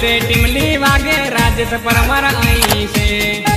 से टिमली वागे राजेश परमर आई से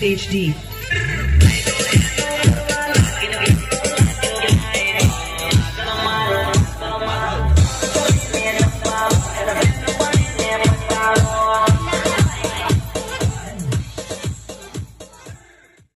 HD.